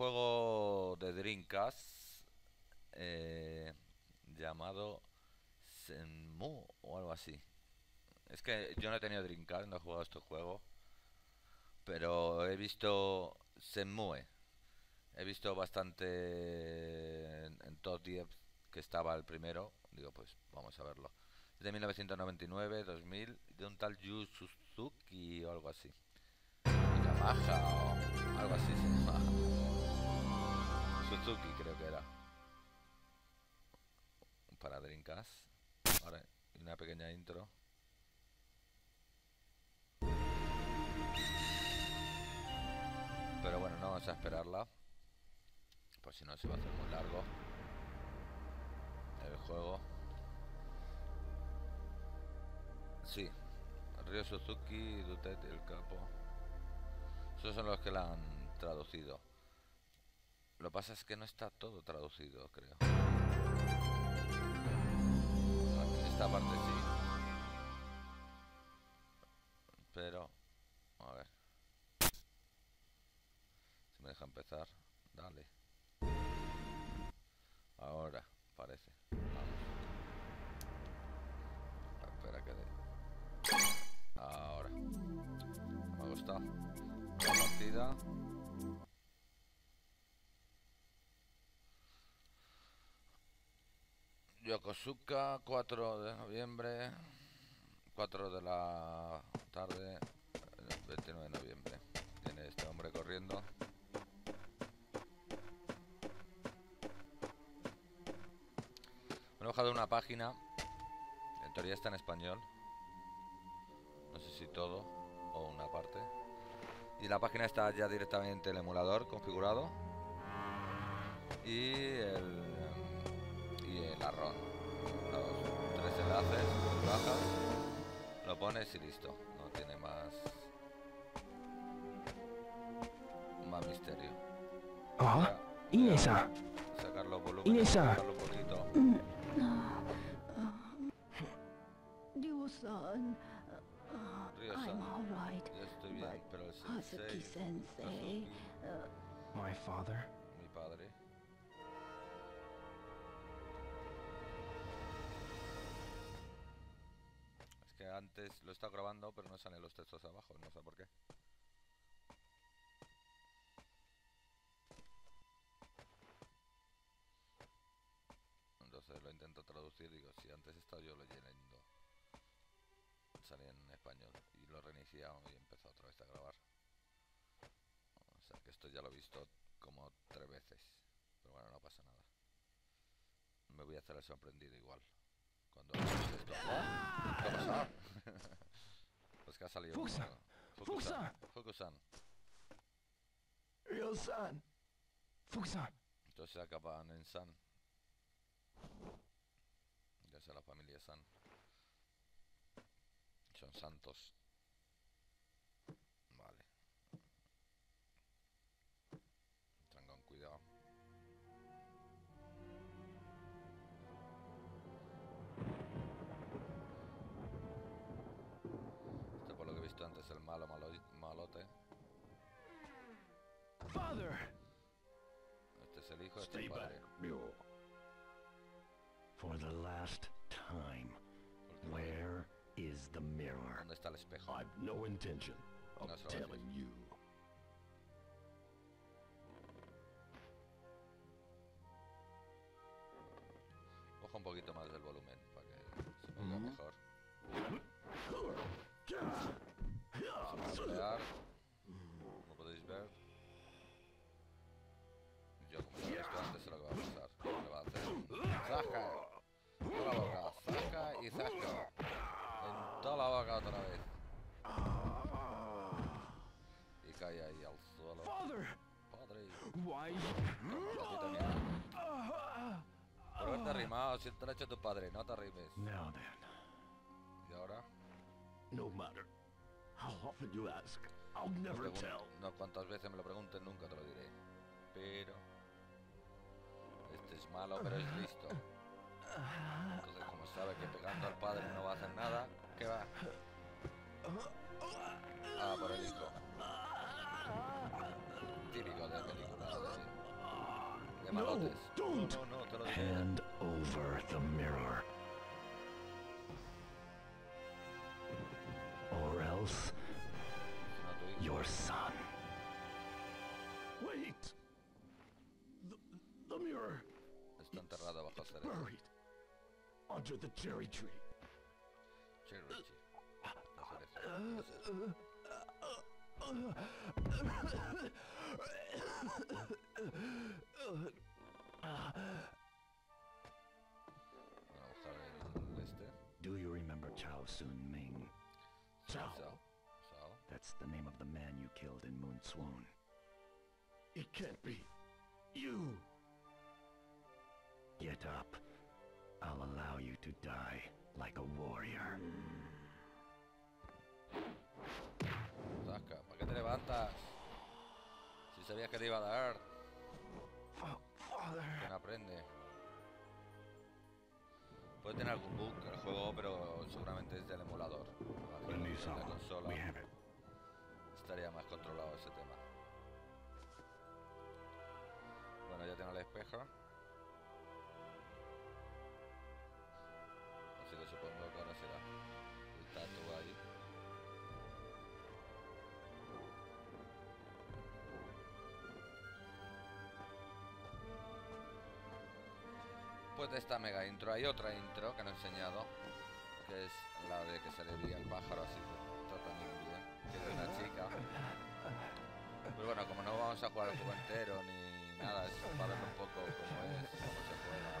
juego de Dreamcast eh, llamado Senmu o algo así. Es que yo no he tenido Dreamcast, no he jugado este juego, pero he visto Senmue. He visto bastante en, en top 10 que estaba el primero. Digo, pues vamos a verlo de 1999, 2000, de un tal Yu Suzuki o algo así. Yamaha o algo así se llama. Suzuki creo que era. Para Dreamcast. Ahora, una pequeña intro. Pero bueno, no vamos a esperarla. Pues si no se va a hacer muy largo. El juego. Sí, Ryo Suzuki, Dutet, el capo. Esos son los que la han traducido. Lo que pasa es que no está todo traducido, creo. Esta parte sí. Pero, a ver. Si me deja empezar, dale. Ahora, parece. Vamos. Espera que de... Ahora. Me ha gustado. Partida. Yokosuka, 4 de noviembre. 4 de la tarde. 29 de noviembre. Tiene este hombre corriendo. Me he bajado una página. En teoría está en español no sé si todo o una parte y la página está ya directamente el emulador configurado y el y el arrón los tres enlaces bajas lo pones y listo no tiene más más misterio Ah, Inesa. sacar los volúmenes Inesa. sacarlo un poquito Ryo-san, Ryo-san. I'm all right. yo estoy bien pero el sensei sensei, My father. mi padre antes lo está grabando, pero no salen los textos abajo, no sé por qué. Entonces lo intento traducir, digo, si antes estaba yo leyendo, salía en español y lo he reiniciado y he empezado otra vez a grabar. O sea que esto ya lo he visto como tres veces, pero bueno, no pasa nada. Me voy a hacer sorprendido igual. Cuando esto. ¡Oh! ¿Qué ha pasado? pues que ha salido. Fukusan. Fukusan. Fukusan. Ryo-san. Fukusan. Entonces acaban en San. Ya sea la familia San. Son santos. Este es el hijo, este es Stay back, padre. For the last time, where is the mirror? ¿Dónde está el espejo? I've no intention of No se lo voy a telling you. Coja un poquito más del volumen y zasca. En toda la boca otra vez. Y cae ahí al suelo. Father. Padre. Por haberte arrimado, si te lo ha hecho tu padre, no te arrimes. Y ahora, no matter how often you ask, I'll never tell. no cuantas veces me lo pregunten, nunca te lo diré. Pero este es malo, pero es listo. Entonces, sabe que pegando al padre no va a hacer nada, ¿qué va? Ah, por el hijo. Típico de película de, de malotes. don't. No, no, no, te lo diré. Hand over the mirror. Or else No, tu hijo. your son. Wait! The, the mirror Está enterrado bajo cerebro. Buried under the cherry tree. Cherry Richie. La cereza. Van a buscar el. Do you remember Chao Sun Ming? Chao. Sao. Sao. That's the name of the man you killed in Moon Swan. It can't be. You! Get up. To die like a warrior. Zasca, ¿para qué te levantas? Si sabías que te iba a dar. ¿quién aprende? Puede tener algún bug el juego, pero seguramente es del emulador. Que en la consola estaría más controlado ese tema. Bueno, ya tengo el espejo. Después de esta mega intro hay otra intro que no he enseñado, que es la de que se le veía el pájaro así, está también bien, que es de una chica. Pero bueno, como no vamos a jugar el juego entero ni nada, es para ver un poco cómo es, cómo se juega,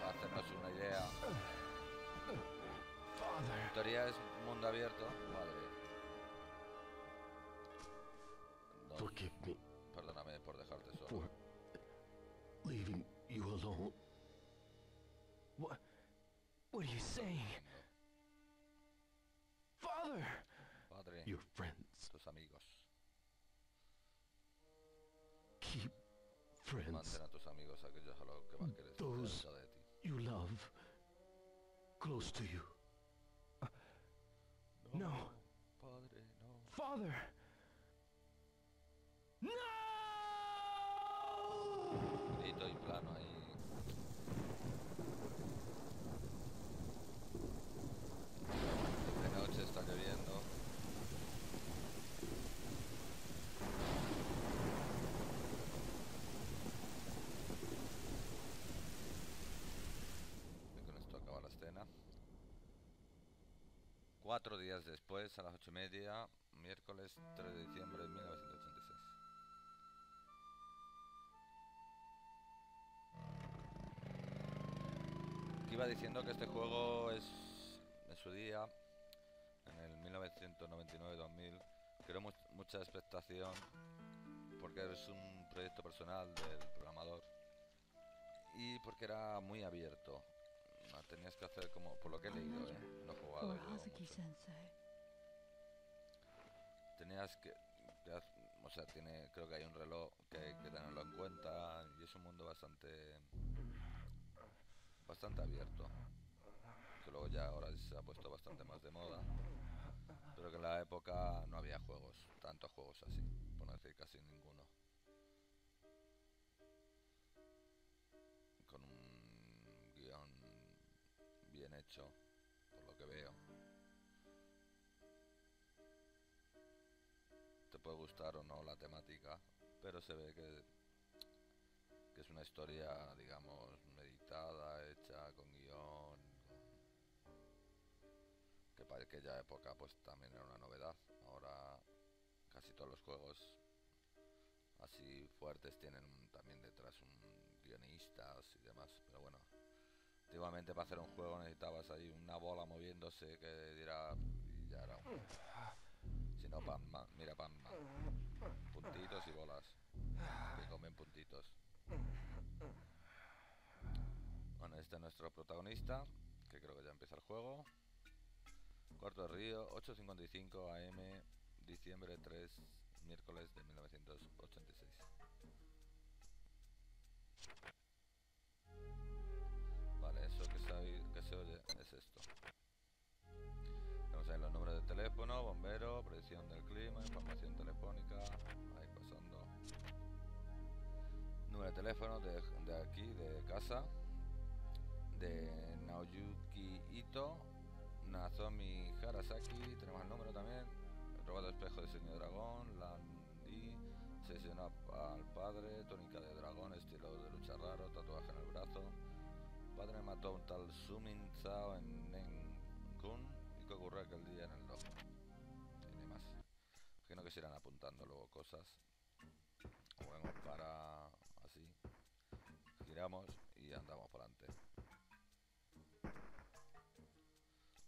para hacernos una idea. En teoría es mundo abierto, vale. Alone. What? What are you saying? Father! Padre, Your friends. tus amigos. Keep friends Mantén a tus amigos aquellos a los que más quieres Those- de ti. you love close to you. No. Padre, no. Father! Cuatro días después, a las ocho y media, miércoles 3 de diciembre de 1986. Que iba diciendo que este juego es en su día, en el 1999-2000, creó mu- mucha expectación porque es un proyecto personal del programador y porque era muy abierto. No, tenías que hacer como, por lo que he leído, ¿eh? no he jugado yo mucho. Tenías que, o sea, tiene, creo que hay un reloj que hay que tenerlo en cuenta y es un mundo bastante, bastante abierto. Que luego ya ahora se ha puesto bastante más de moda. Pero que en la época no había juegos, tantos juegos así, por no decir casi ninguno. Por lo que veo. te puede gustar o no la temática, pero se ve que, es una historia, digamos, meditada, hecha con guion, que para aquella época pues también era una novedad. Ahora casi todos los juegos así fuertes tienen también detrás un guionistas y demás, pero bueno. Antiguamente para hacer un juego necesitabas ahí una bola moviéndose que diera y ya era un si no, Pac-Man, mira Pac-Man. Puntitos y bolas. Que comen puntitos. Bueno, este es nuestro protagonista, que creo que ya empieza el juego. Cuarto de Río, 8.55 am, diciembre 3, miércoles de 1986. Eso que oí- que se oye es esto. Vamos a ver, los información telefónica. Ahí pasando. Número de teléfono de, de aquí, de casa. De Naoyuki Ito. Nazomi Harasaki. Tenemos el número también. Robado espejo de señor dragón. Landi. Sesionó al padre. Tónica de dragón. Padre mató a un tal Sumin Zhao en Nenkun. ¿Y qué ocurrió aquel día en el dojo? Y ni más. Imagino que se irán apuntando luego cosas. Movemos para así. Giramos y andamos por adelante.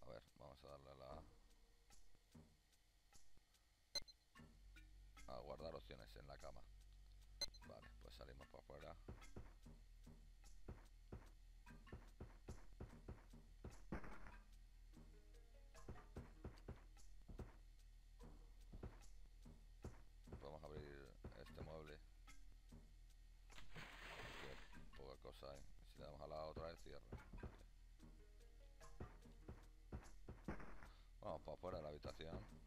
A ver, vamos a darle a la... A guardar opciones en la cama. Vale, pues salimos para afuera. Qué poca cosa hay. Si le damos a la otra vez cierra. Vamos para afuera de la habitación.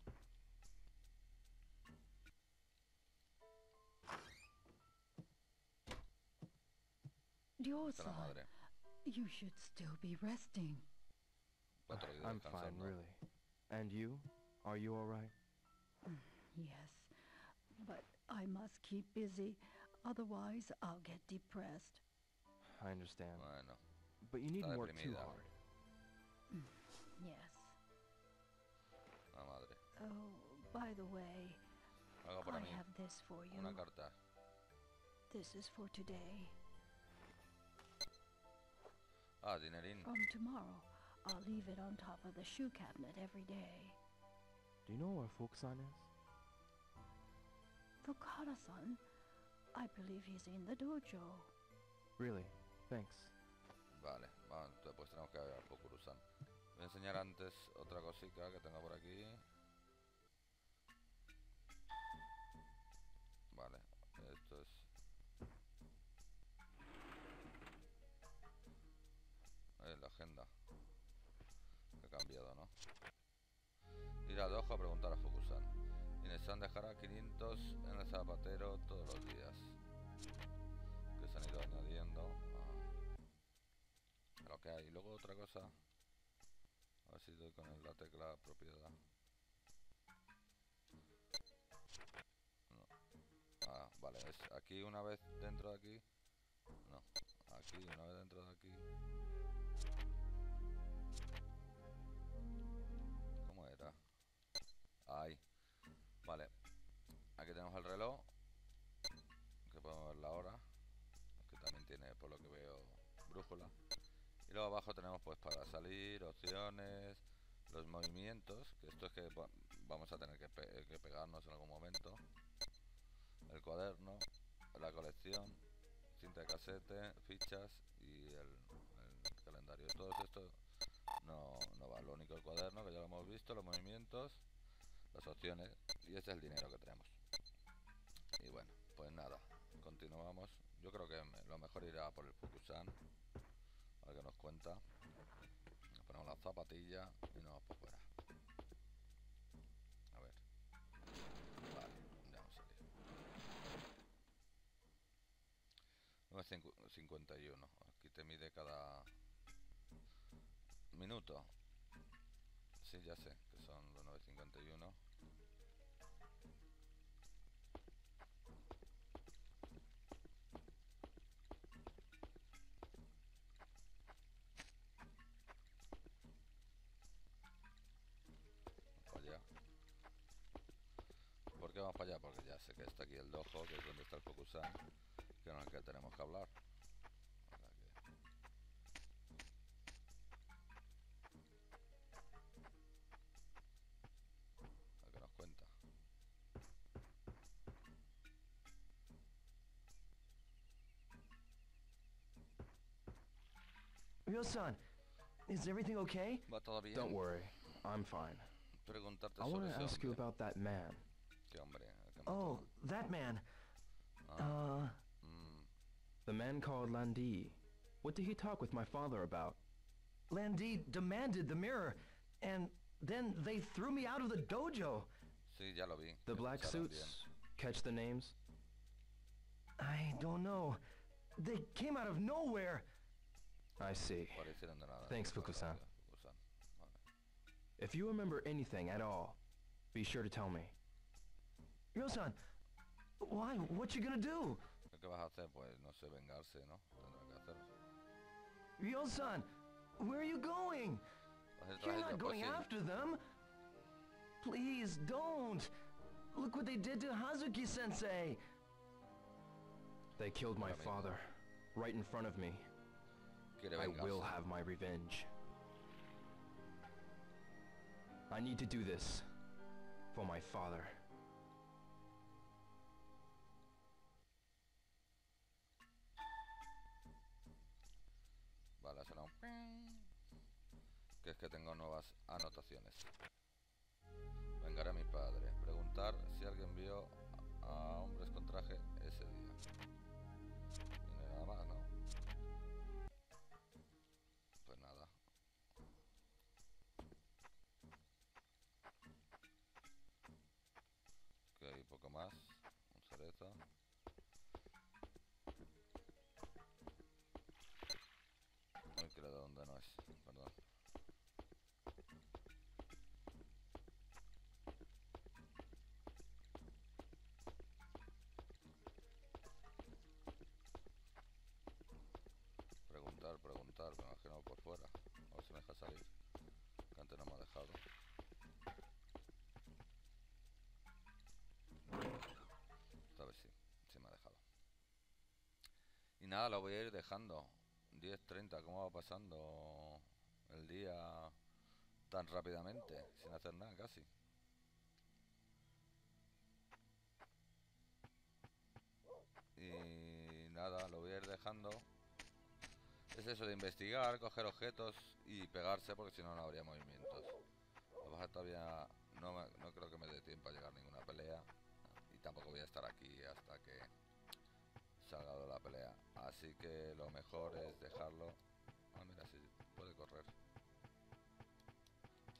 Está la ah, madre. you should still be resting. I'm fine, really. And you? Are you alright? Mm, yes, but I must keep busy, otherwise I'll get depressed. I understand. Bueno, But you needn't Está work too deprimida. hard. Yes. la madre. Oh, by the way, Algo I mí. have this for you. Una carta. This is for today. Ah, dinerín. From tomorrow, I'll leave it on top of the shoe cabinet every day. Do you know where Fukusan is? Fukada-san, I believe he's in the dojo. Really? Thanks. Vale, entonces pues tenemos que ver Pokurusan. Voy a enseñar antes otra cosita que tengo por aquí. Vale, esto es... Ahí la agenda. Que ha cambiado, ¿no? Ir a Dojo a preguntar a Fukusan. Inesan dejará 500 en el zapatero todos los días. Que se han ido añadiendo que hay. Luego otra cosa. A ver si doy con la tecla propiedad. Ah, vale, es aquí una vez dentro de aquí. No, aquí una vez dentro de aquí. Luego abajo tenemos pues para salir, opciones, los movimientos, que esto es que va- vamos a tener que, pe- que pegarnos en algún momento. El cuaderno, la colección, cinta de casete, fichas y el, calendario. Todo esto no, no va, lo único el cuaderno, que ya lo hemos visto, los movimientos, las opciones y este es el dinero que tenemos. Y bueno, pues nada, continuamos. Yo creo que lo mejor irá por el Fukusan. A ver qué nos cuenta. Ponemos las zapatillas y nos vamos por fuera. A ver. Vale, ya hemos salido. 9.51. Aquí te mide cada minuto. Sí, ya sé que son los 9.51. vamos para allá? Porque ya sé que está aquí el dojo, que es donde está el Fokusan, que es el que tenemos que hablar. A que nos cuenta. Ryo-san, is everything okay? ¿Va todo bien? Don't worry. I'm fine. Preguntarte I want to ask you about that man. ¿Qué hombre? El que mató. Oh, that man. Ah, Uh, mm, the man called Landi. What did he talk with my father about? Landi demanded the mirror, and then they threw me out of the dojo. Sí, ya lo vi. The black suits. Catch the names? I don't know. They came out of nowhere. I see. bien. Parecieron de nada. Thanks. Fuku-san. If you remember anything at all, be sure to tell me. Ryosan, why? What you gonna do? ¿Qué vas a hacer? Pues no sé, vengarse, ¿no? Tendrá que. Ryosan, where are you going? Vas a ir You're not going after them. Please don't. Look what they did to Hazuki-sensei. They killed my father, right in front of me. I will have my revenge. I need to do this for my father. Que es que tengo nuevas anotaciones. Vengaré a mi padre. Preguntar si alguien vio a hombres con traje ese día. Y hay nada más, ¿no? Pues nada. Ok, poco más. Un cereza. Ay, que le dado donde no es. A ver si salir. Que antes no me ha dejado. Esta vez sí, sí me ha dejado. Y nada, lo voy a ir dejando. 10.30, ¿cómo va pasando el día tan rápidamente? Sin hacer nada casi. Y nada, lo voy a ir dejando. Es eso de investigar, coger objetos y pegarse porque si no no habría movimientos. Lo que todavía no, me- no creo que me dé tiempo a llegar a ninguna pelea. Y tampoco voy a estar aquí hasta que salga de la pelea. Así que lo mejor es dejarlo. Ah, mira, si puede correr.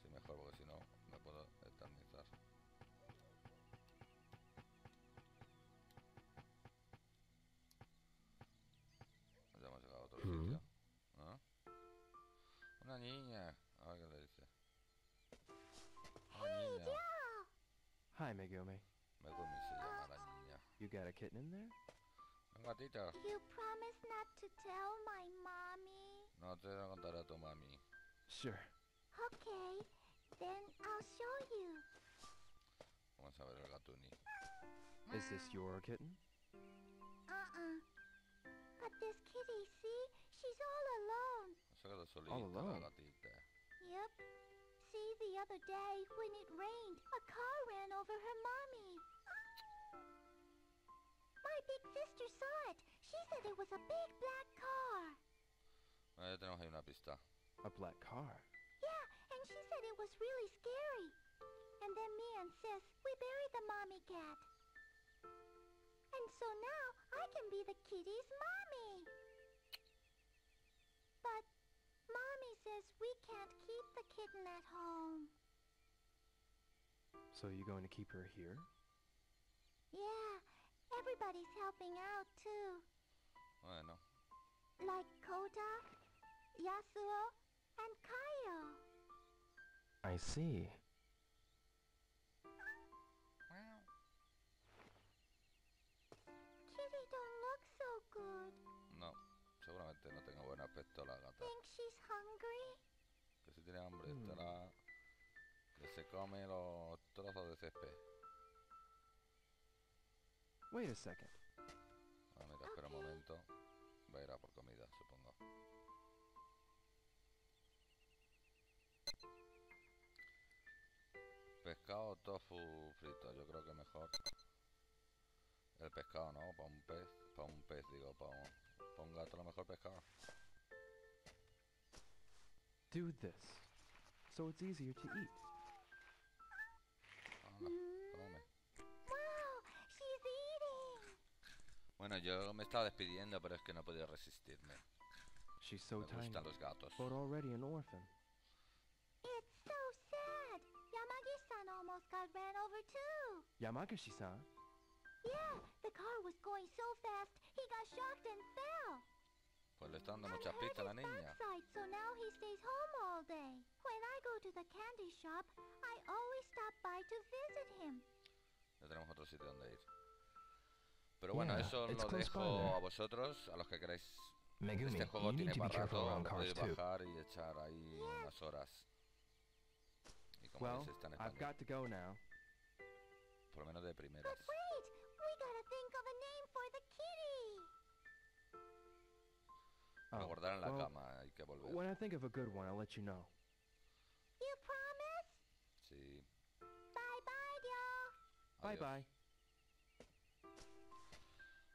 Sí, mejor porque si no Hi, Megumi. Megumi se llama la niña. You got a kitten in there? Un gatito. You promise not to tell my mommy? No te voy a contar a tu mami. Sure. Okay, then I'll show you. Vamos a ver el gatuni. Is this your kitten? Uh-uh. But this kitty, see? She's all alone. Se ha la alone. gatita. Yep. See, the other day, when it rained, a car ran over her mommy. My big sister saw it. She said it was a big black car. Ya tenemos ahí una pista. A black car. Yeah, and she said it was really scary. And then me and Sis, we buried the mommy cat. And so now I can be the kitty's mommy. But mommy says we can't keep the kitten at home. So you going to keep her here? Yeah, everybody's helping out too. Bueno, Like Kota, Yasuo, and Kaio. I see. Seguramente no tenga buen aspecto la gata. Think she's hungry? Que si tiene hambre Hmm. estará... Que se come los trozos de césped. Wait a second. Ah, mira, espera un Ok. momento. Va a ir a por comida, supongo. Pescado o tofu frito, yo creo que mejor el pescado, ¿no? Para un pez, para un pez, digo, para un, pa' un gato, lo mejor pescado. Do this. So it's easier to eat. She's eating. Bueno, yo me estaba despidiendo, pero es que no podía resistirme. She's so me tiny, gustan los gatos. but already an orphan. It's so sad. Yamagi-san almost almost got ran over too. Yamaguchi-san? Le está dando And muchas pistas a la niña. backside, so now he stays home all day. When I go to the candy shop, I always stop by to visit him. Ya tenemos otro sitio donde ir. Pero bueno, Yeah, eso lo dejo there. a vosotros, a los que queréis. Megumi, Este juego tiene para rato, podéis bajar y echar ahí unas horas. Y como Well, veis está en I've got to go now. por lo menos de primeras. But wait, we gotta think of a name for the kitty. Para Oh, guardar en la well, cama hay que volver. When I think of a good one, I'll let you know. You promise? Sí. Bye bye, y'all. Bye bye.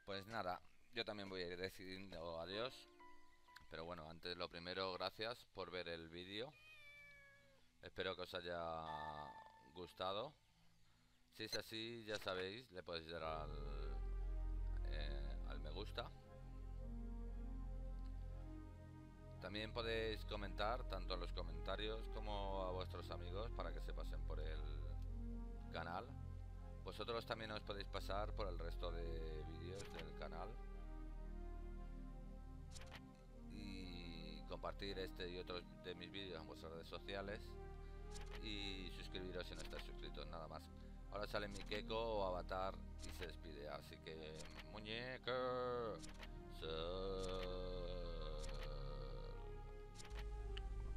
Pues nada, yo también voy a ir decidiendo adiós. Pero bueno, antes lo primero, gracias por ver el vídeo. Espero que os haya gustado. Si es así, ya sabéis, le podéis dar al, eh, al me gusta. También podéis comentar, tanto en los comentarios como a vuestros amigos, para que se pasen por el canal. Vosotros también os podéis pasar por el resto de vídeos del canal. Y compartir este y otros de mis vídeos en vuestras redes sociales. Y suscribiros si no estáis suscritos, nada más. Ahora sale mi Keko o Avatar y se despide. Así que, muñeca.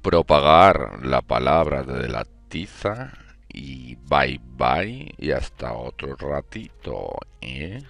Propagar la palabra de la tiza y bye bye y hasta otro ratito, ¿eh?